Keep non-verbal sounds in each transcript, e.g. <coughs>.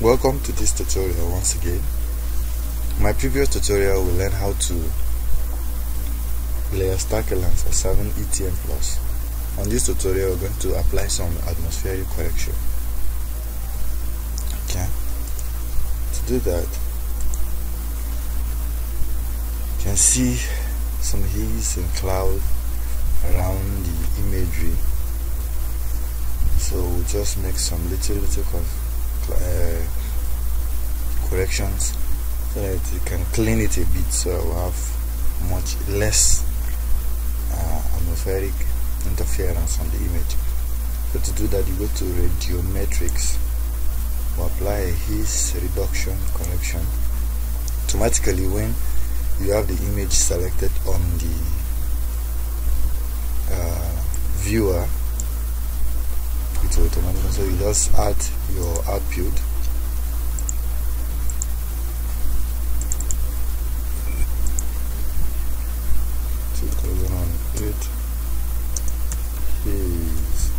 Welcome to this tutorial once again. My previous tutorial we learned how to layer stack Landsat 7 ETM Plus. On this tutorial we're going to apply some atmospheric correction. Okay. To do that you can see some haze and cloud around the imagery so we'll just make some little little uh, corrections so that you can clean it a bit so we'll have much less uh, atmospheric interference on the image. So to do that you go to radiometrics. Apply haze reduction correction. Automatically when you have the image selected on the uh, viewer so you just add your output. It is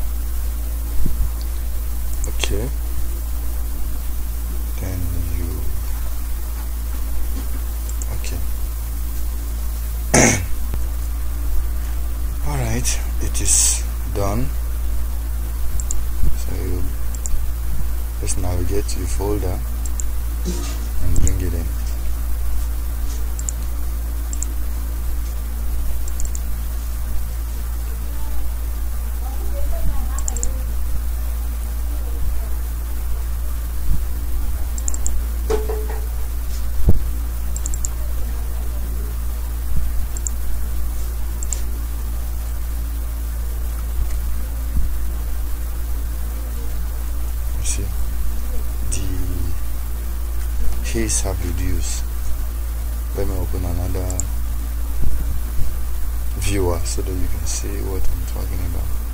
okay. Then you okay. <coughs> All right it is done the folder and bring it in. See haze have reduced. Let me open another viewer so that you can see what I'm talking about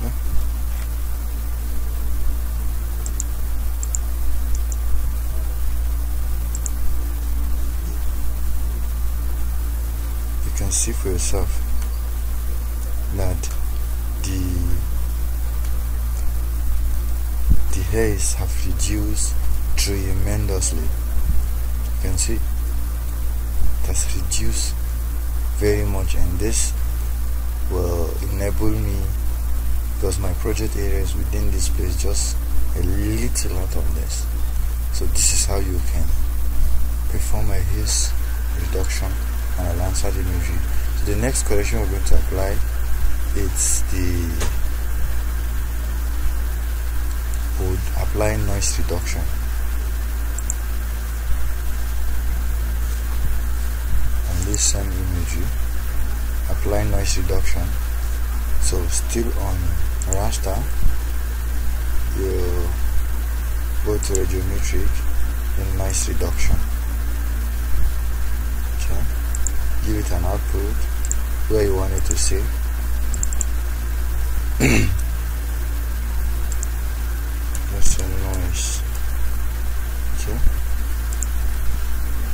okay you can see for yourself that the the haze have reduced tremendously. You can see it has reduced very much and this will enable me because my project area is within this place just a little out of this. So this is how you can perform a haze reduction on a Landsat imagery so the next correction we're going to apply it's the would apply noise reduction. On this same imagery apply noise reduction. So still on raster you go to radiometric in noise reduction okay give it an output where you want it to see let's noise okay.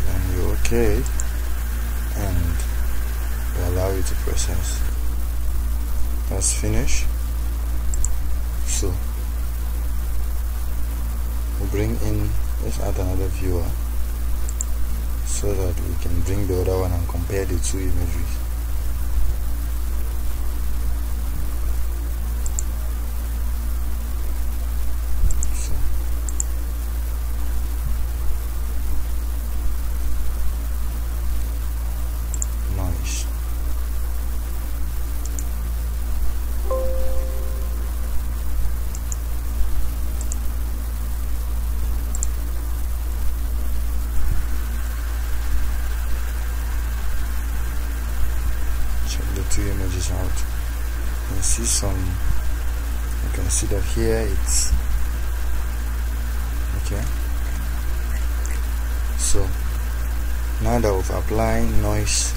Then you okay and will allow you to process. That's finish so we'll bring in let's add another viewer so that we can bring the other one and compare the two images so nice check two images out. You can see some you can see that here it's okay. So now that we've applied noise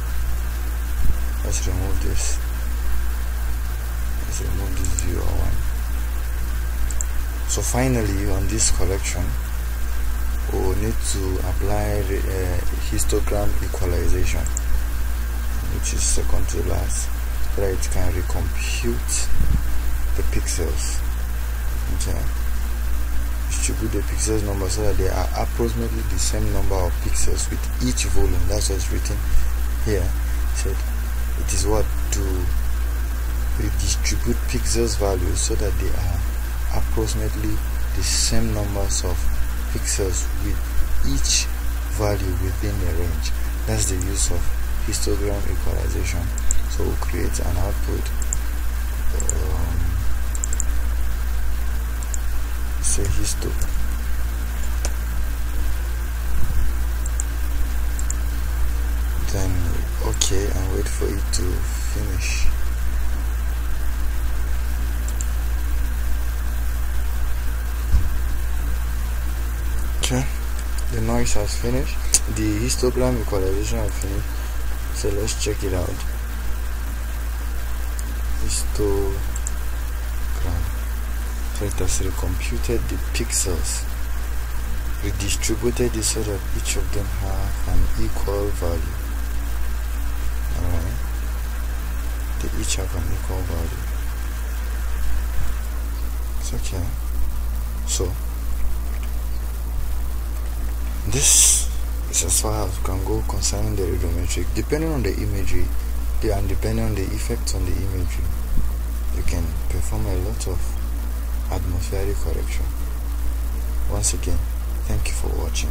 let's remove this. Let's remove this 0 1 so finally on this collection we'll need to apply uh, histogram equalization which is second to last so that it can recompute the pixels. Okay. Distribute the pixels number so that they are approximately the same number of pixels with each volume. That's what's written here. Said it is what? To redistribute pixels values so that they are approximately the same numbers of pixels with each value within the range. That's the use of histogram equalization. So we'll create an output um, say histo then okay and wait for it to finish. Okay. The noise has finished. The histogram equalization has finished so let's check it out. Histogram. Has recomputed the pixels. Redistributed it so that each of them have an equal value. Alright. They each have an equal value. It's okay. So this as far as we can go concerning the radiometric. Depending on the imagery and depending on the effects on the imagery, you can perform a lot of atmospheric correction. Once again, thank you for watching.